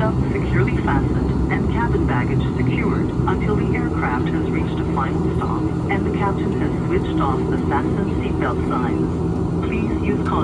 seatbelt securely fastened and cabin baggage secured until the aircraft has reached a final stop and the captain has switched off the fasten seatbelt signs. Please use caution.